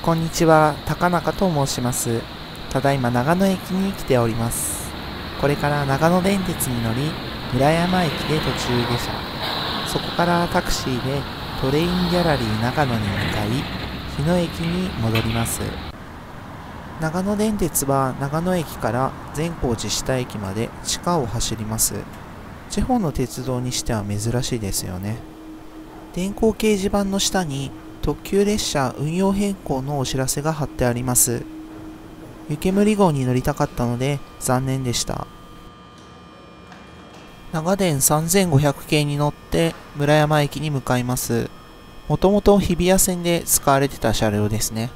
こんにちは、高中と申します。ただいま長野駅に来ております。これから長野電鉄に乗り、村山駅で途中下車。そこからタクシーでトレインギャラリー長野に向かい、日野駅に戻ります。長野電鉄は長野駅から善光寺下駅まで地下を走ります。地方の鉄道にしては珍しいですよね。電光掲示板の下に特急列車運用変更のお知らせが貼ってあります。湯煙号に乗りたかったので残念でした。長電3500系に乗って村山駅に向かいます。もともと日比谷線で使われてた車両ですね。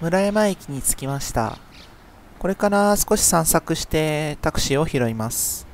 村山駅に着きました。これから少し散策してタクシーを拾います。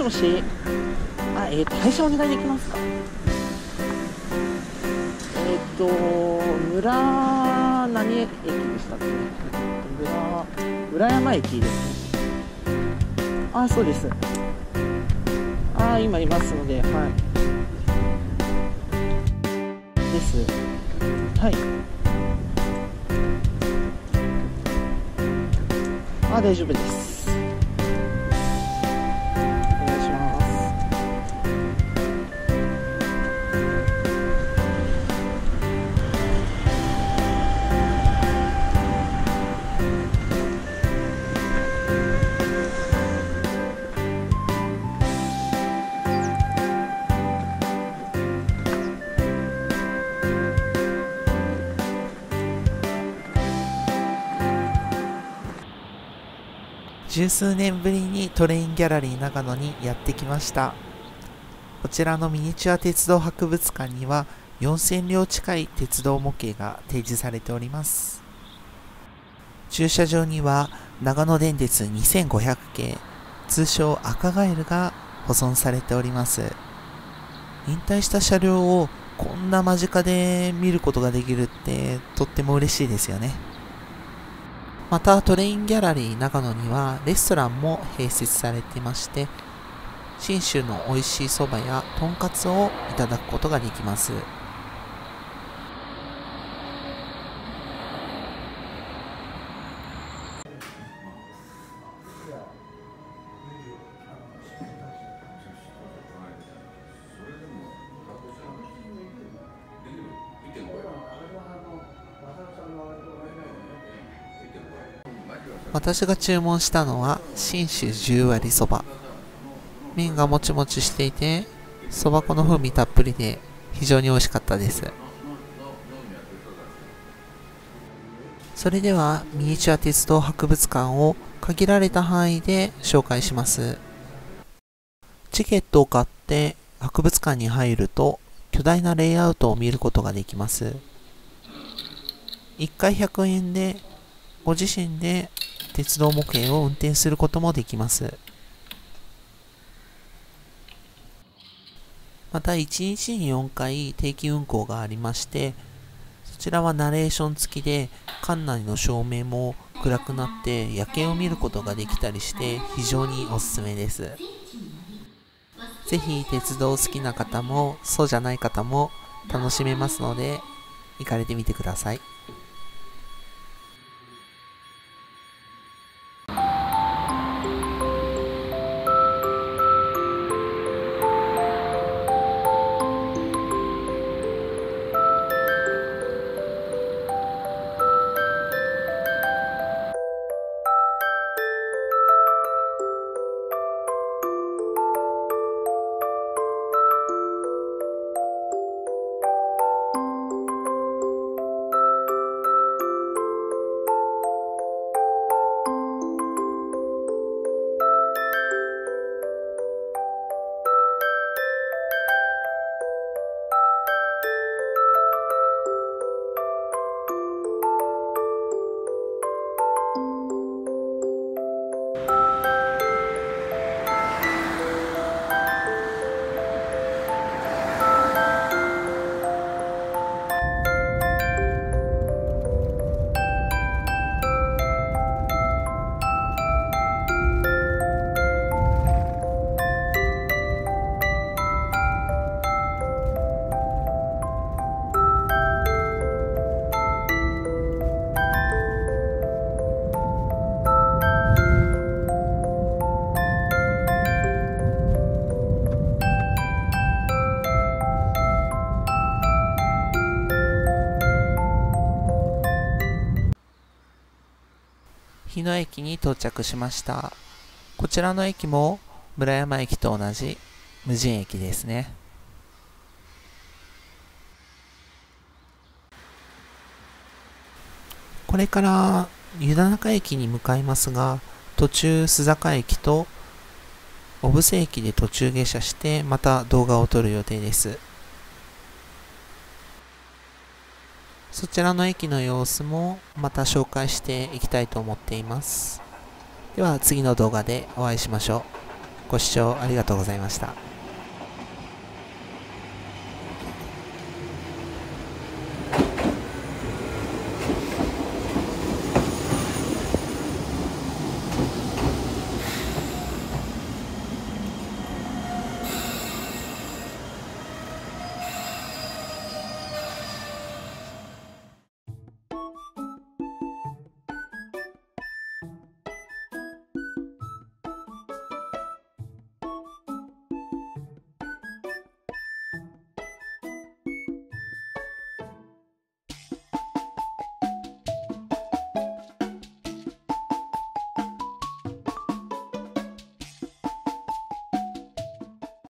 しもし。あ、えっ、と、配車お願いできますか？えっ、と、村、何駅でしたっけ？村、村山駅ですね。あ、そうです。あ、今いますので、はい。です。はい。あ、大丈夫です。十数年ぶりにトレインギャラリー長野にやってきました。こちらのミニチュア鉄道博物館には4000両近い鉄道模型が展示されております。駐車場には長野電鉄2500系通称赤ガエルが保存されております。引退した車両をこんな間近で見ることができるってとっても嬉しいですよね。またトレインギャラリー長野にはレストランも併設されていまして信州の美味しいそばやとんかつをいただくことができます。私が注文したのは信州10割そば。麺がもちもちしていてそば粉の風味たっぷりで非常に美味しかったです。それではミニチュア鉄道博物館を限られた範囲で紹介します。チケットを買って博物館に入ると巨大なレイアウトを見ることができます。1回100円でご自身で鉄道模型を運転することもできます。また1日に4回定期運行がありまして、そちらはナレーション付きで館内の照明も暗くなって夜景を見ることができたりして非常におすすめです。ぜひ鉄道好きな方もそうじゃない方も楽しめますので行かれてみてください。野駅に到着しました。こちらの駅も村山駅と同じ無人駅ですね。これから湯田中駅に向かいますが、途中須坂駅と小布施駅で途中下車してまた動画を撮る予定です。そちらの駅の様子もまた紹介していきたいと思っています。では次の動画でお会いしましょう。ご視聴ありがとうございました。